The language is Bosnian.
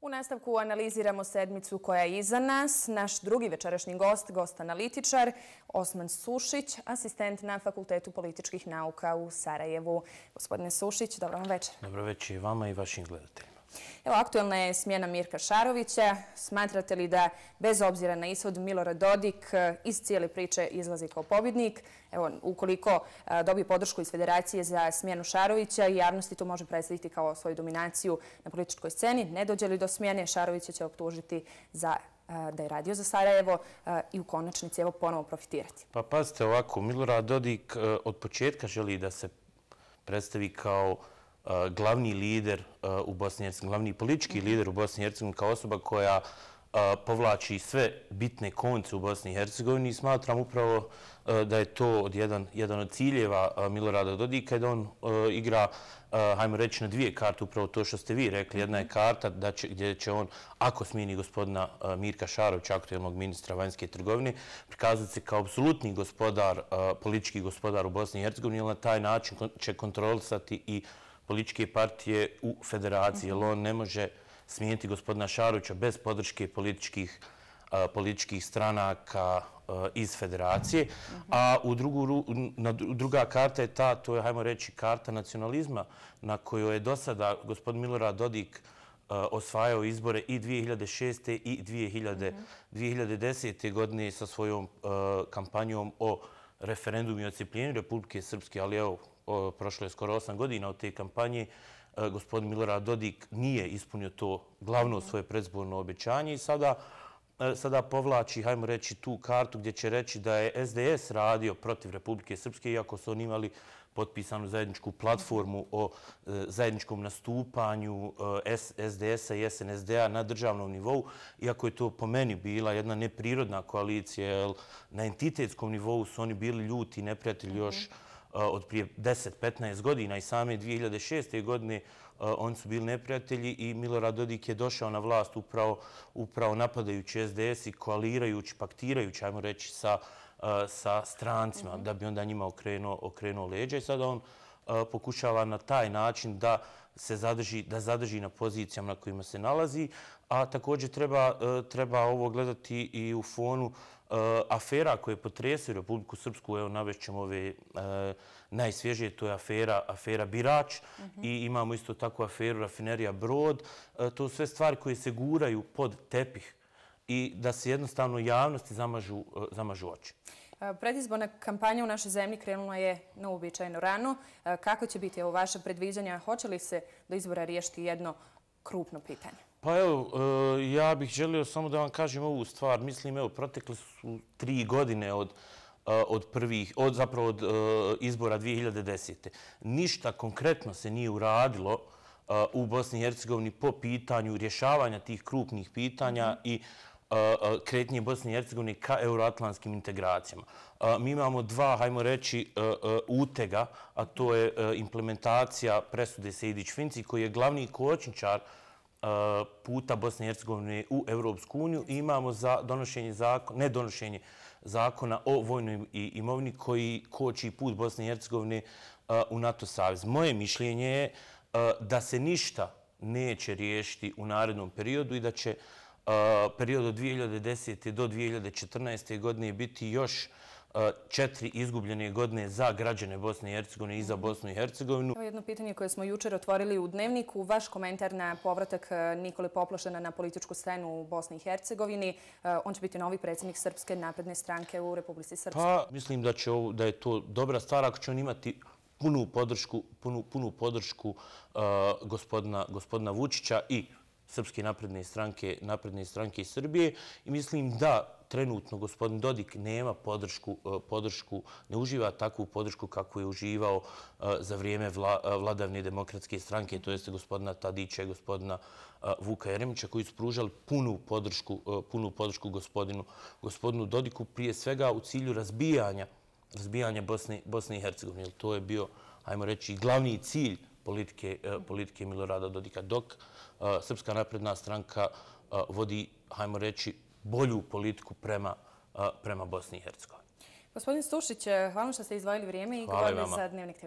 U nastavku analiziramo sedmicu koja je iza nas. Naš drugi večerašnji gost, gost analitičar, Osman Sušić, asistent na Fakultetu političkih nauka u Sarajevu. Gospodine Sušić, dobro vam večer. Dobro večer i vama i vašim gledateljima. Evo, aktuelna je smjena Mirka Šarovića. Smatrate li da, bez obzira na ishod, Milorad Dodik e, iz cijele priče izlazi kao pobjednik? Evo, ukoliko e, dobije podršku iz Federacije za smjenu Šarovića, javnosti to može predstaviti kao svoju dominaciju na političkoj sceni. Ne dođe li do smjene, Šarovića će optužiti za e, da je radio za Sarajevo i u konačnici evo ponovo profitirati. Pa pazite ovako, Milorad Dodik od početka želi da se predstavi kao glavni lider u Bosni i Hercegovini, glavni politički lider u Bosni i Hercegovini kao osoba koja povlači sve bitne konce u Bosni i Hercegovini i smatram upravo da je to jedan od ciljeva Milorada Dodika da on igra, hajmo reći, na dvije karte, upravo to što ste vi rekli. Jedna je karta gdje će on, ako smini gospodina Mirka Šarovića, aktualnog ministra vanjske trgovine, prikazati se kao apsolutni gospodar, politički gospodar u Bosni i Hercegovini, jer na taj način će kontrolisati i političke partije u federaciji, jer on ne može smijeniti gospodina Šarovića bez podrške političkih stranaka iz federacije. A druga karta je ta, to je, hajmo reći, karta nacionalizma na kojoj je do sada gospodin Milorad Dodik osvajao izbore i 2006. i 2010. godine sa svojom kampanjom o referendumu i ocipljenju Republike Srpske, ali evo, prošlo je skoro osam godina od te kampanje, e, gospodin Milorad Dodik nije ispunio to glavno svoje predzborno obećanje i sada e, sada povlači, hajmo reći, tu kartu gdje će reći da je SDS radio protiv Republike Srpske, iako su oni imali potpisanu zajedničku platformu o e, zajedničkom nastupanju e, SDS-a i SNSD-a na državnom nivou, iako je to po meni bila jedna neprirodna koalicija, jer na entitetskom nivou su oni bili ljuti neprijatelji još od prije 10-15 godina i same 2006. godine oni su bili neprijatelji i Milorad Dodik je došao na vlast upravo napadajući SDS i koalirajući, paktirajući, ajmo reći, sa strancima da bi onda njima okrenuo leđa i sada on pokušava na taj način da se zadrži, da zadrži na pozicijama na kojima se nalazi, a također treba, treba ovo gledati i u fonu afera koje potresaju Republiku Srpsku, evo navešćemo ove najsvježije, to je afera, afera Birač i imamo isto tako aferu Rafinerija Brod. To su sve stvari koje se guraju pod tepih i da se jednostavno javnosti zamažu, zamažu oči. Predizborna kampanja u našoj zemlji krenula je na uobičajeno rano. Kako će biti ovo vaše predviđanja? Hoće li se do izbora riješiti jedno krupno pitanje? Pa evo, e, ja bih želio samo da vam kažem ovu stvar. Mislim, evo, protekle su tri godine od od prvih, od zapravo od izbora 2010. Ništa konkretno se nije uradilo u Bosni i Hercegovini po pitanju rješavanja tih krupnih pitanja i kretnje Bosne i Hercegovine ka euroatlanskim integracijama. Mi imamo dva, hajmo reći, utega, a to je implementacija presude Sejdić-Finci, koji je glavni kočničar puta Bosne i Hercegovine u Evropsku uniju i imamo za donošenje zakona, ne donošenje zakona o vojnoj imovini koji koči put Bosne i Hercegovine u NATO savez. Moje mišljenje je da se ništa neće riješiti u narednom periodu i da će period od 2010. do 2014. godine biti još četiri izgubljene godine za građane Bosne i Hercegovine i za Bosnu i Hercegovinu. Evo jedno pitanje koje smo jučer otvorili u dnevniku. Vaš komentar na povratak Nikole Poplošena na političku scenu u Bosni i Hercegovini. On će biti novi predsjednik Srpske napredne stranke u Republici Srpske. Pa mislim da je to dobra stvar ako će on imati punu podršku gospodina Vučića i Srpske napredne stranke, napredne stranke iz Srbije i mislim da trenutno gospodin Dodik nema podršku, e, podršku, ne uživa takvu podršku kakvu je uživao e, za vrijeme e, vladavne demokratske stranke, to jeste gospodina Tadića i gospodina Vuka Jeremića, koji su pružali punu podršku, punu podršku gospodinu, gospodinu Dodiku, prije svega u cilju razbijanja, razbijanja Bosne, Bosne i Hercegovine. To je bio, ajmo reći, glavni cilj politike, politike Milorada Dodika, dok Srpska napredna stranka vodi, hajmo reći, bolju politiku prema Bosni i Hercegovini. Gospodin Stušić, hvala što ste izvojili vrijeme i govorili za Dnevnik TV.